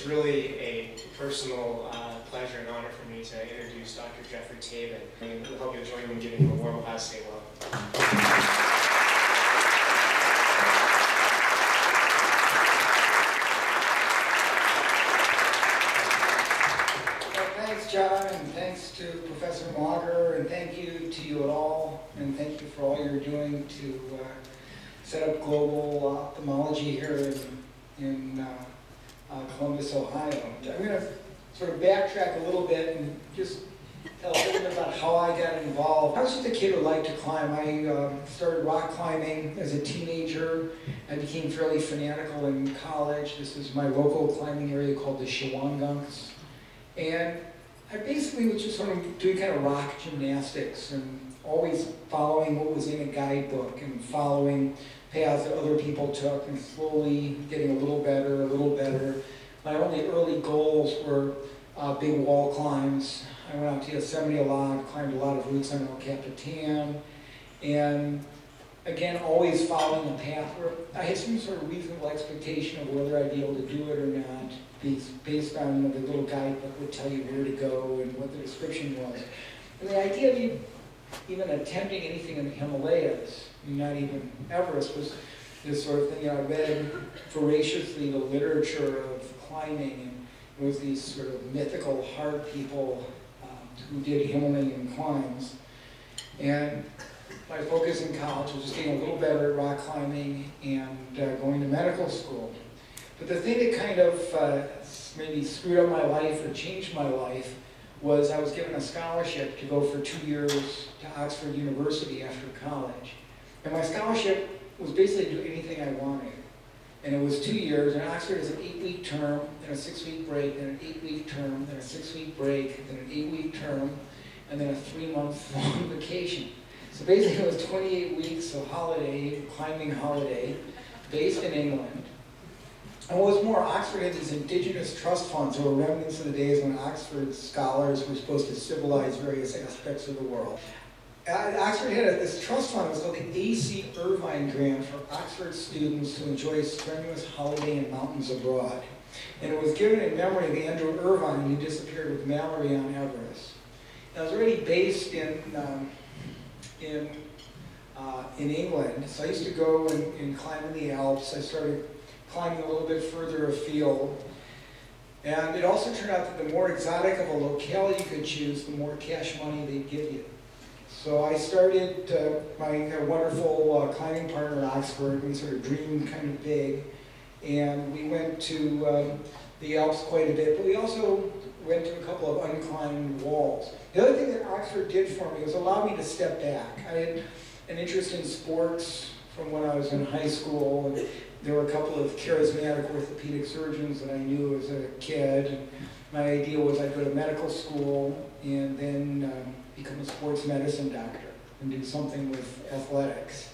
it's really a personal uh, pleasure and honor for me to introduce Dr. Geoffrey Tabin. And we hope you'll join me in giving him a warm State welcome. John, and thanks to Professor Mauger, and thank you to you all, and thank you for all you're doing to uh, set up global ophthalmology here in, in uh, uh, Columbus, Ohio. I'm going to sort of backtrack a little bit and just tell a little bit about how I got involved. I was just a kid who liked to climb. I um, started rock climbing as a teenager. I became fairly fanatical in college. This is my local climbing area called the Shawangunks. And I basically was just sort of doing kind of rock gymnastics and always following what was in a guidebook and following paths that other people took and slowly getting a little better, a little better. My only early goals were uh, big wall climbs. I went out to Yosemite a lot, climbed a lot of routes on El Capitan, and again, always following a path where I had some sort of reasonable expectation of whether I'd be able to do it or not, based, based on the little guidebook would tell you where to go and what the description was. And the idea of you even attempting anything in the Himalayas, not even Everest, was this sort of thing. I read voraciously the literature of climbing, and it was these sort of mythical hard people um, who did Himalayan climbs. And my focus in college was just getting a little better at rock climbing and uh, going to medical school. But the thing that kind of uh, maybe screwed up my life or changed my life was I was given a scholarship to go for two years to Oxford University after college. And my scholarship was basically to do anything I wanted. And it was two years, and Oxford is an eight-week term, then a six-week break, then an eight-week term, then a six-week break, then an eight-week term, and then a three-month long vacation. So basically it was 28 weeks of holiday, climbing holiday, based in England. And what was more, Oxford had these indigenous trust funds that were remnants of the days when Oxford scholars were supposed to civilize various aspects of the world. Oxford had a, this trust fund, it was called the A.C. Irvine Grant for Oxford students to enjoy strenuous holiday in mountains abroad. And it was given in memory of Andrew Irvine, who disappeared with Mallory on Everest. And I was already based in, um, in, uh, in England, so I used to go and, and climb in the Alps. I started climbing a little bit further afield. And it also turned out that the more exotic of a locale you could choose, the more cash money they'd give you. So I started uh, my uh, wonderful uh, climbing partner at Oxford. We sort of dreamed kind of big. And we went to um, the Alps quite a bit, but we also went to a couple of unclimbed walls. The other thing that Oxford did for me was allow me to step back. I had an interest in sports from when I was in high school. And there were a couple of charismatic orthopedic surgeons that I knew as a kid. And my idea was I'd go to medical school and then um, become a sports medicine doctor and do something with athletics.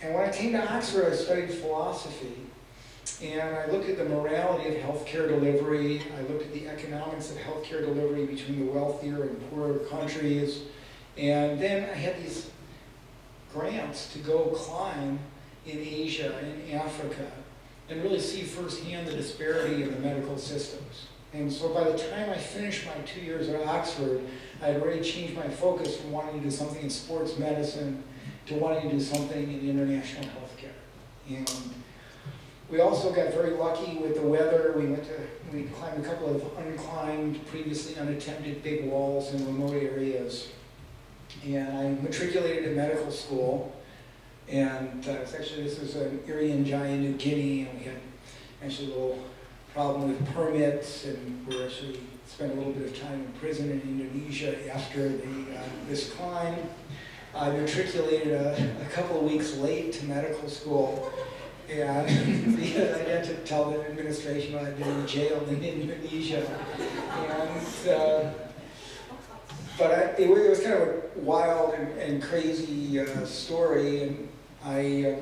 And when I came to Oxford, I studied philosophy. And I looked at the morality of healthcare delivery. I looked at the economics of healthcare delivery between the wealthier and poorer countries. And then I had these grants to go climb in Asia and Africa and really see firsthand the disparity in the medical systems. And so by the time I finished my two years at Oxford, I had already changed my focus from wanting to do something in sports medicine to wanting to do something in international healthcare. And we also got very lucky with the weather. We went to, we climbed a couple of unclimbed, previously unattempted big walls in remote areas. And I matriculated in medical school. And uh, actually, this was an Irian in New Guinea, and we had actually a little problem with permits, and we actually spent a little bit of time in prison in Indonesia after the, uh, this climb. I matriculated a, a, couple of weeks late to medical school, and because I had to tell the administration I'd been in jail in Indonesia. And, uh, but I, it, it, was kind of a wild and, and crazy uh, story, and I uh,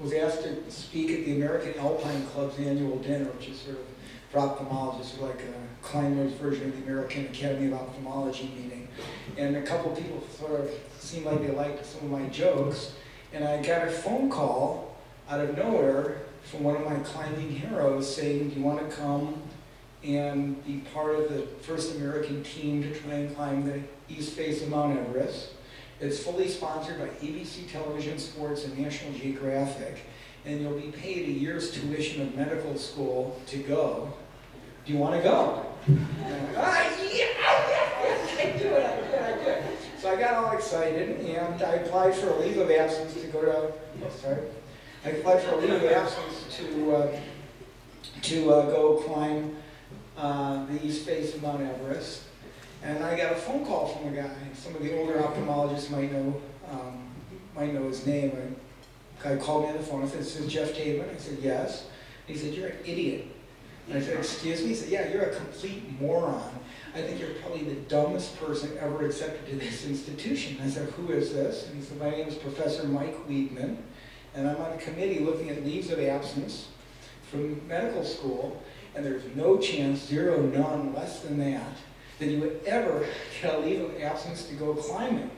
was asked to speak at the American Alpine Club's annual dinner, which is sort of for ophthalmologists, like a climber's version of the American Academy of Ophthalmology meeting. And a couple people sort of seemed like they liked some of my jokes, and I got a phone call out of nowhere from one of my climbing heroes saying, do you want to come and be part of the first American team to try and climb the east face of Mount Everest? It's fully sponsored by ABC Television Sports and National Geographic, and you'll be paid a year's tuition of medical school to go. Do you want to go? ah, yeah, yeah, I do it, I do it, I do it. So I got all excited, and I applied for a leave of absence to go to, oh, sorry. I applied for a leave of absence to, uh, to uh, go climb uh, the east face of Mount Everest. And I got a phone call from a guy. Some of the older ophthalmologists might know um, might know his name. A guy called me on the phone. I said, "This is Geoff Tabin." I said, "Yes." He said, "You're an idiot." And I said, "Excuse me?" He said, "Yeah, you're a complete moron. I think you're probably the dumbest person ever accepted to this institution." I said, "Who is this?" And he said, "My name is Professor Mike Wiedman, and I'm on a committee looking at leaves of absence from medical school, and there's no chance, zero, none, less than that." That you would ever get a leave of absence to go climbing.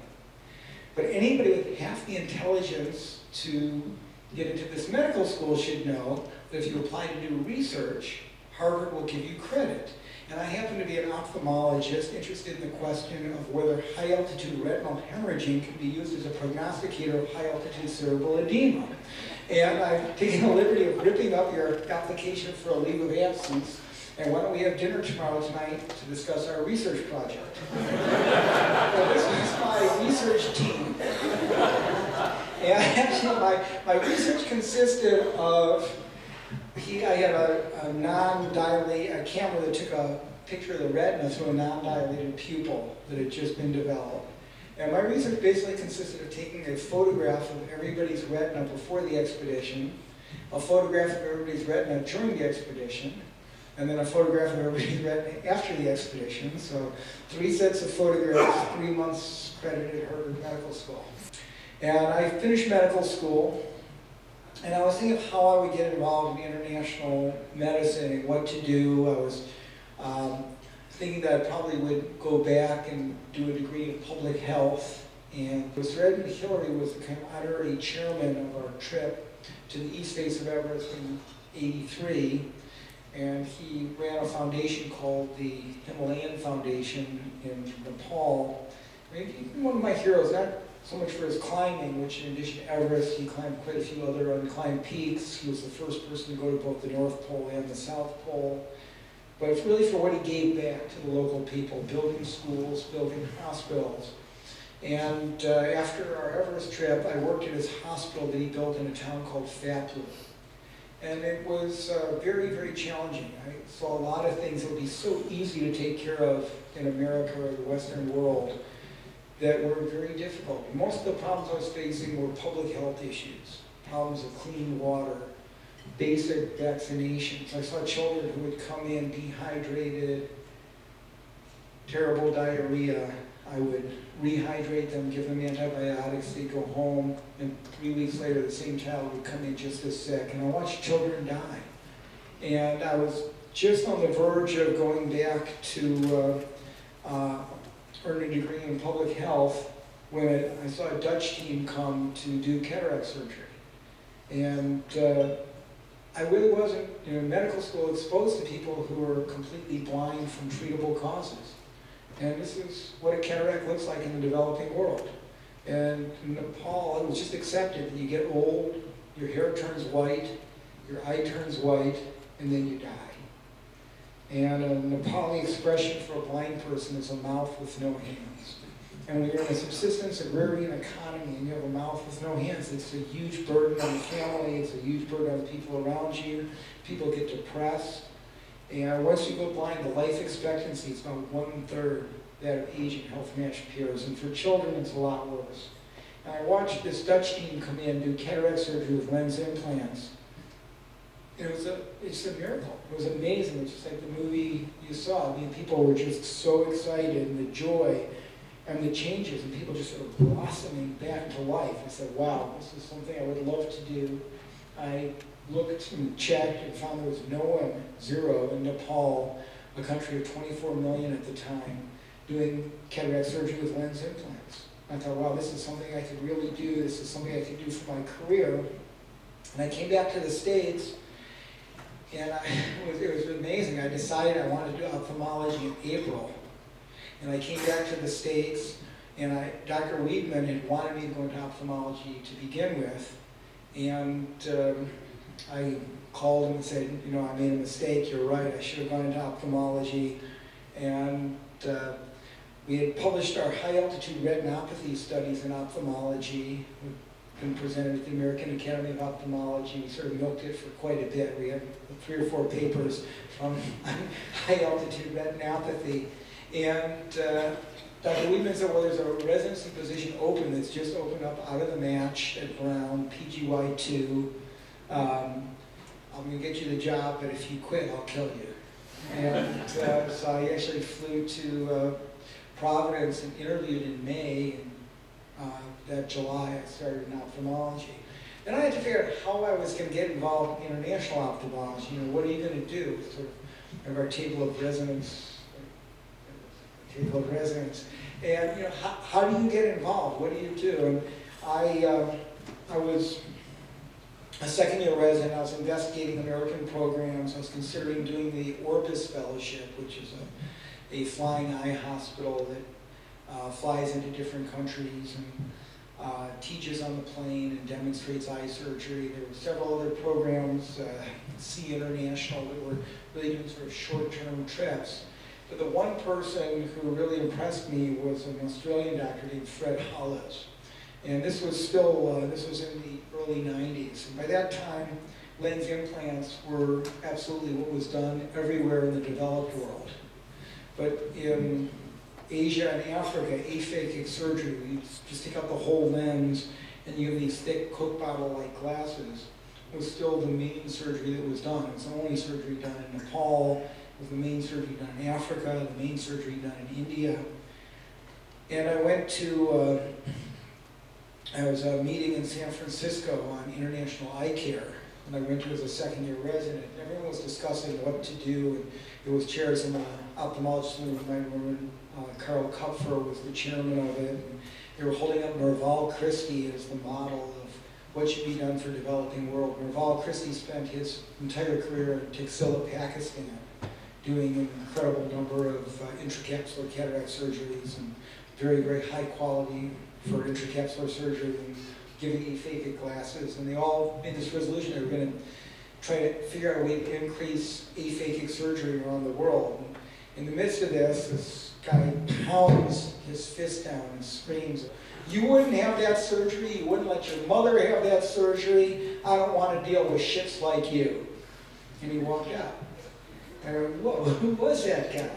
But anybody with half the intelligence to get into this medical school should know that if you apply to do research, Harvard will give you credit. And I happen to be an ophthalmologist interested in the question of whether high altitude retinal hemorrhaging can be used as a prognosticator of high altitude cerebral edema. And I've taken the liberty of ripping up your application for a leave of absence and why don't we have dinner tomorrow tonight to discuss our research project? well, this is my research team. And actually, my, my research consisted of, he, I had a, a non-dilate, a camera that took a picture of the retina through a non-dilated pupil that had just been developed. And my research basically consisted of taking a photograph of everybody's retina before the expedition, a photograph of everybody's retina during the expedition, and then a photograph of read after the expedition. So three sets of photographs, three months credited Harvard Medical School. And I finished medical school, and I was thinking of how I would get involved in international medicine and what to do. I was um, thinking that I probably would go back and do a degree in public health. And Sir Edmund Hillary was the kind of honorary chairman of our trip to the east face of Everest in 83 and he ran a foundation called the Himalayan Foundation in Nepal. Mean, one of my heroes, not so much for his climbing, which in addition to Everest, he climbed quite a few other unclimbed peaks. He was the first person to go to both the North Pole and the South Pole. But it's really for what he gave back to the local people, building schools, building hospitals. And uh, after our Everest trip, I worked at his hospital that he built in a town called Phaplu. And it was uh, very, very challenging. I saw a lot of things that would be so easy to take care of in America or the Western world that were very difficult. Most of the problems I was facing were public health issues, problems of clean water, basic vaccinations. I saw children who would come in dehydrated, terrible diarrhea. I would rehydrate them, give them antibiotics, they go home, and three weeks later the same child would come in just as sick. And I watched children die. And I was just on the verge of going back to uh, uh, earn a degree in public health when I saw a Dutch team come to do cataract surgery. And uh, I really wasn't, you know, in medical school exposed to people who were completely blind from treatable causes. And this is what a cataract looks like in the developing world. And in Nepal, it was just accepted that you get old, your hair turns white, your eye turns white, and then you die. And a Nepali expression for a blind person is a mouth with no hands. And when you're in a subsistence agrarian economy and you have a mouth with no hands, it's a huge burden on the family, it's a huge burden on the people around you. People get depressed. And once you go blind, the life expectancy is about one-third that of Asian health match peers. And for children, it's a lot worse. And I watched this Dutch team come in do cataract surgery with lens implants. It was a, it's a miracle. It was amazing. It's just like the movie you saw. I mean, people were just so excited and the joy and the changes and people just sort of blossoming back to life. I said, wow, this is something I would love to do. I looked and checked and found there was no one, zero, in Nepal, a country of 24 million at the time, doing cataract surgery with lens implants. I thought, wow, this is something I could really do. This is something I could do for my career. And I came back to the States, and I, it, was, it was amazing. I decided I wanted to do ophthalmology in April. And I came back to the States, and I, Dr. Wiedman had wanted me to go into ophthalmology to begin with. And um, I called him and said, you know, I made a mistake, you're right, I should have gone into ophthalmology. And uh, we had published our high altitude retinopathy studies in ophthalmology. We've been presented at the American Academy of Ophthalmology. We sort of milked it for quite a bit. We had three or four papers from high altitude retinopathy. And uh, Dr. Wiedman said, well, there's a residency position open that's just opened up out of the match at Brown, PGY2. Um, I'm going to get you the job, but if you quit, I'll kill you. And uh, so I actually flew to uh, Providence and interviewed in May. And uh, that July, I started in ophthalmology. Then I had to figure out how I was going to get involved in international ophthalmology. You know, what are you going to do? Sort of our table of residence table of residence. And you know, how, how do you get involved? What do you do? And I, um, I was a second year resident. I was investigating American programs. I was considering doing the Orbis Fellowship, which is a, a flying eye hospital that uh, flies into different countries and uh, teaches on the plane and demonstrates eye surgery. There were several other programs, uh, SEE International, that were really doing sort of short-term trips. But the one person who really impressed me was an Australian doctor named Fred Hollows. And this was still, uh, this was in the early 90s. And by that time, lens implants were absolutely what was done everywhere in the developed world. But in Asia and Africa, aphakic surgery, you just take out the whole lens and you have these thick Coke bottle-like glasses, was still the main surgery that was done. It was the only surgery done in Nepal, was the main surgery done in Africa, the main surgery done in India. And I went to, uh, I was at a meeting in San Francisco on international eye care. And I went to as a second year resident. Everyone was discussing what to do. And it was chairs from an ophthalmologist in my room. Uh, Carl Kupfer was the chairman of it. And they were holding up Norval Christie as the model of what should be done for developing world. Norval Christie spent his entire career in Taxila, Pakistan doing an incredible number of uh, intracapsular cataract surgeries and very, very high quality for intracapsular surgery and giving aphakic glasses. And they all made this resolution they were going to try to figure out a way to increase aphakic surgery around the world. And in the midst of this, this guy pounds his fist down and screams, you wouldn't have that surgery, you wouldn't let your mother have that surgery, I don't want to deal with shits like you. And he walked out. And I went, whoa, who was that guy?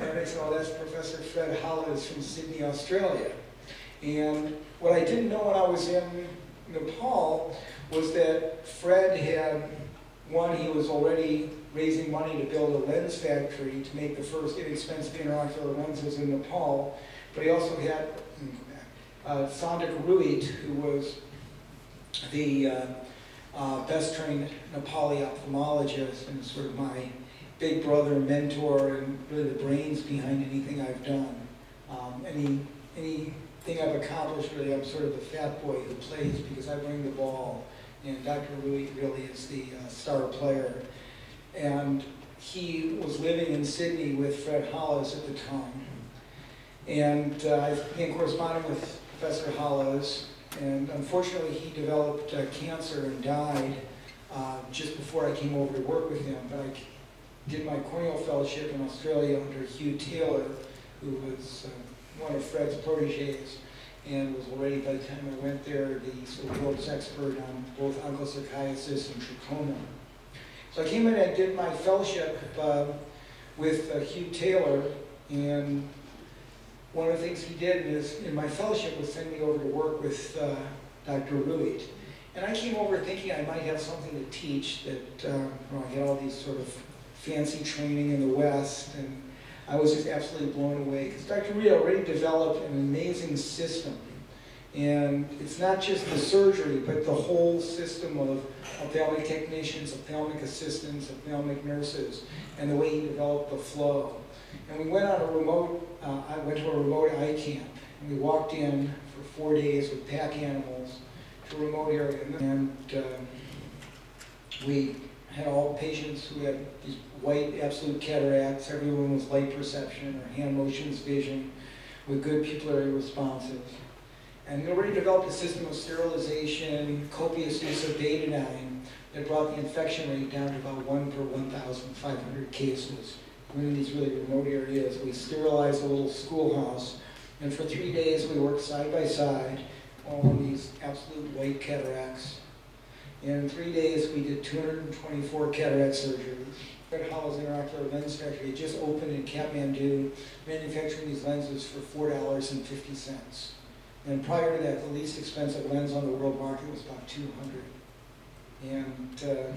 And I said, oh, that's Professor Fred Hollows from Sydney, Australia. And what I didn't know when I was in Nepal was that Fred had, one, he was already raising money to build a lens factory to make the first inexpensive intraocular lenses in Nepal, but he also had uh, Sanduk Ruit, who was the uh, uh, best trained Nepali ophthalmologist and sort of my big brother, mentor, and really the brains behind anything I've done. Um, any anything I've accomplished, really, I'm sort of the fat boy who plays because I bring the ball. And Dr. Ruit really is the uh, star player. And he was living in Sydney with Fred Hollows at the time. And uh, I began corresponding with Professor Hollows. And unfortunately, he developed uh, cancer and died uh, just before I came over to work with him. But I did my corneal fellowship in Australia under Hugh Taylor, who was uh, one of Fred's proteges, and was already, by the time I went there, the sort of world's expert on both onchocerciasis and trachoma. So I came in and did my fellowship uh, with uh, Hugh Taylor, and one of the things he did is, in my fellowship was send me over to work with uh, Dr. Ruit. And I came over thinking I might have something to teach that, uh, well, I had all these sort of fancy training in the West, and I was just absolutely blown away because Dr. Ruit already developed an amazing system. And it's not just the surgery, but the whole system of ophthalmic technicians, ophthalmic assistants, ophthalmic nurses, and the way he developed the flow. And we went on a remote, uh, I went to a remote eye camp, and we walked in for four days with pack animals to a remote area. And um, We had all patients who had these white absolute cataracts, everyone was light perception or hand motions vision with good pupillary responses. And we already developed a system of sterilization, copious use of betadine that brought the infection rate down to about one per 1,500 cases. We're in these really remote areas. We sterilized a little schoolhouse, and for three days we worked side by side on these absolute white cataracts. In three days we did 224 cataract surgeries. Fred Hollows Intraocular Lens Factory just opened in Kathmandu, manufacturing these lenses for $4.50. And prior to that, the least expensive lens on the world market was about 200. And uh,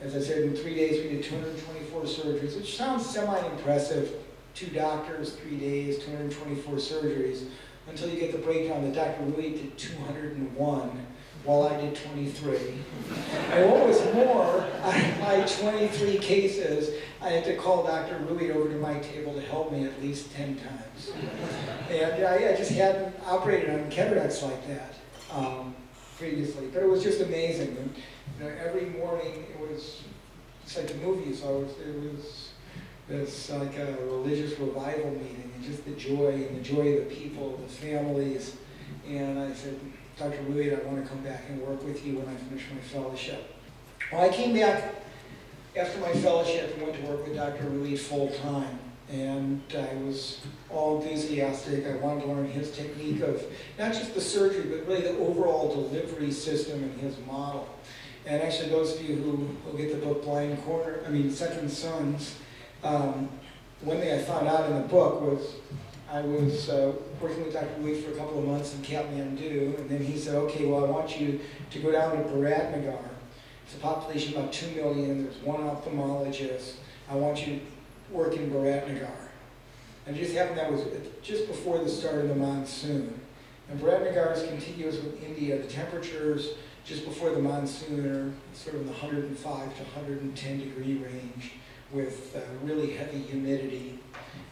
as I said, in three days we did 224 surgeries, which sounds semi-impressive. Two doctors, three days, 224 surgeries, until you get the breakdown that Dr. Ruit did 201, while I did 23. and what was more, of my 23 cases, I had to call Dr. Ruit over to my table to help me at least 10 times. And I, I just hadn't operated on cataracts like that um, previously, but it was just amazing. And, you know, every morning it was it's like a movie, so it was, it was it's like a religious revival meeting, and just the joy and the joy of the people, the families. And I said, Dr. Ruit, I want to come back and work with you when I finish my fellowship. Well, I came back after my fellowship and went to work with Dr. Ruit full time. And I was all enthusiastic. I wanted to learn his technique of not just the surgery, but really the overall delivery system and his model. And actually, those of you who will get the book Blind Corner, I mean, Second Sons, um, one thing I found out in the book was I was uh, working with Dr. Lee for a couple of months in Kathmandu, and then he said, okay, well, I want you to go down to Biratnagar. It's a population of about 2 million. There's one ophthalmologist. I want you to work in Biratnagar. And it just happened that was just before the start of the monsoon. And Biratnagar is contiguous with India. The temperatures just before the monsoon are sort of in the 105 to 110 degree range with uh, really heavy humidity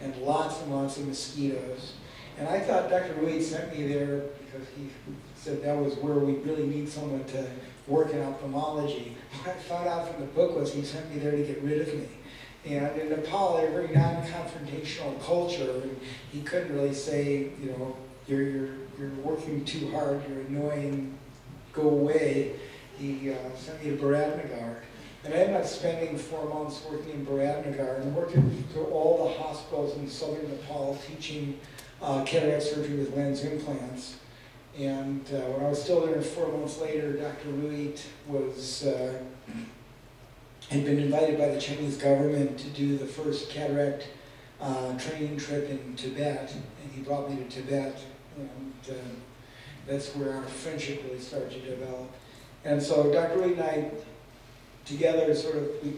and lots and lots of mosquitoes. And I thought Dr. Ruit sent me there because he said that was where we really need someone to work in ophthalmology. What I found out from the book was he sent me there to get rid of me. And in Nepal, they're very non-confrontational culture, and he couldn't really say, you know, you're, you're, you're working too hard, you're annoying, go away, he uh, sent me to Biratnagar. And I ended up spending four months working in Biratnagar and working through all the hospitals in southern Nepal teaching uh, cataract surgery with lens implants. And uh, when I was still there four months later, Dr. Ruit was, uh, had been invited by the Chinese government to do the first cataract uh, training trip in Tibet. And he brought me to Tibet. And uh, that's where our friendship really started to develop. And so Dr. Ruit and I together sort of we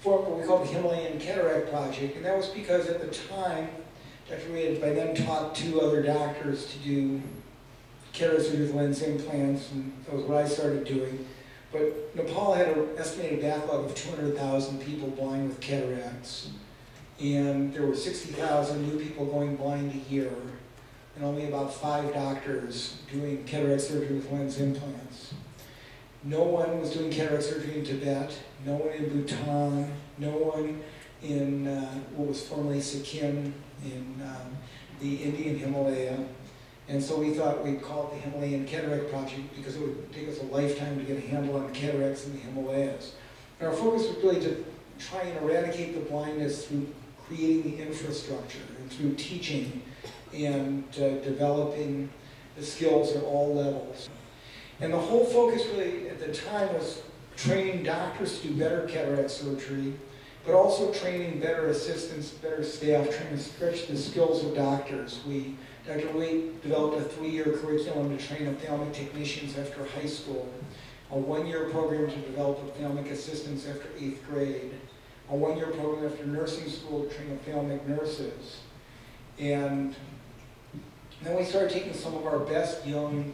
formed what we call the Himalayan Cataract Project, and that was because at the time, Dr. Ruit had by then taught two other doctors to do cataract surgery with lens implants, and that was what I started doing. But Nepal had an estimated backlog of 200,000 people blind with cataracts, and there were 60,000 new people going blind a year and only about five doctors doing cataract surgery with lens implants. No one was doing cataract surgery in Tibet, no one in Bhutan, no one in uh, what was formerly Sikkim in um, the Indian Himalaya. And so we thought we'd call it the Himalayan Cataract Project because it would take us a lifetime to get a handle on cataracts in the Himalayas. And our focus was really to try and eradicate the blindness through creating the infrastructure and through teaching and uh, developing the skills at all levels. And the whole focus really at the time was training doctors to do better cataract surgery, but also training better assistants, better staff, trying to stretch the skills of doctors. We, Dr. Lee developed a three-year curriculum to train ophthalmic technicians after high school, a one-year program to develop ophthalmic assistants after eighth grade, a one-year program after nursing school to train ophthalmic nurses, and then we started taking some of our best young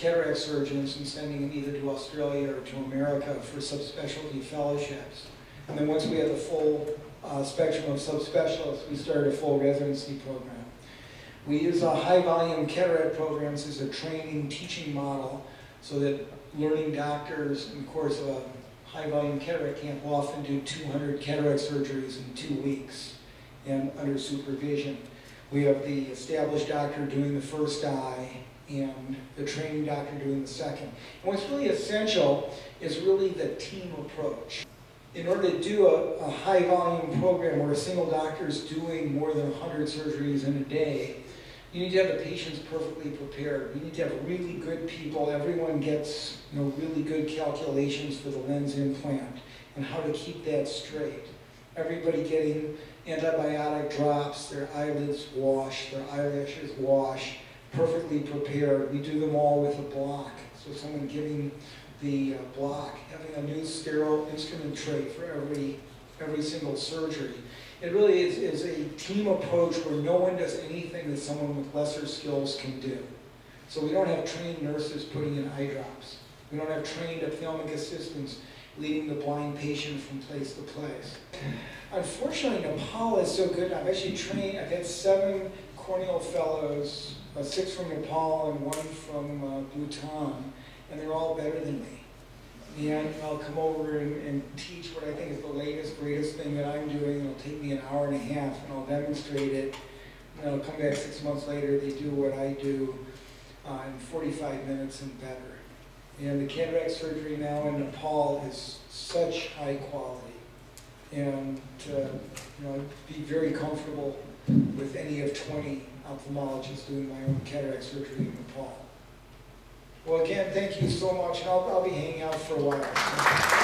cataract surgeons and sending them either to Australia or to America for subspecialty fellowships. And then once we had the full uh, spectrum of subspecialists, we started a full residency program. We use uh, high volume cataract programs as a training teaching model so that learning doctors, and of course, a high-volume cataract camp will often do 200 cataract surgeries in two weeks and under supervision. We have the established doctor doing the first eye and the training doctor doing the second. And what's really essential is really the team approach. In order to do a, a high volume program where a single doctor is doing more than 100 surgeries in a day, you need to have the patients perfectly prepared. You need to have really good people. Everyone gets you know, really good calculations for the lens implant and how to keep that straight. Everybody getting antibiotic drops, their eyelids washed, their eyelashes wash, perfectly prepared. We do them all with a block. So someone giving the uh, block, having a new sterile instrument tray for every, every single surgery. It really is, is a team approach where no one does anything that someone with lesser skills can do. So we don't have trained nurses putting in eye drops. We don't have trained ophthalmic assistants leading the blind patient from place to place. Unfortunately, Nepal is so good. I've actually trained, I've had seven corneal fellows, uh, six from Nepal and one from uh, Bhutan, and they're all better than me. And I'll come over and, and teach what I think is the latest, greatest thing that I'm doing. It'll take me an hour and a half, and I'll demonstrate it. And I'll come back six months later, they do what I do uh, in 45 minutes and better. And the cataract surgery now in Nepal is such high quality. And you know, be very comfortable with any of 20 ophthalmologists doing my own cataract surgery in Nepal. Well, again, thank you so much, I'll, I'll be hanging out for a while.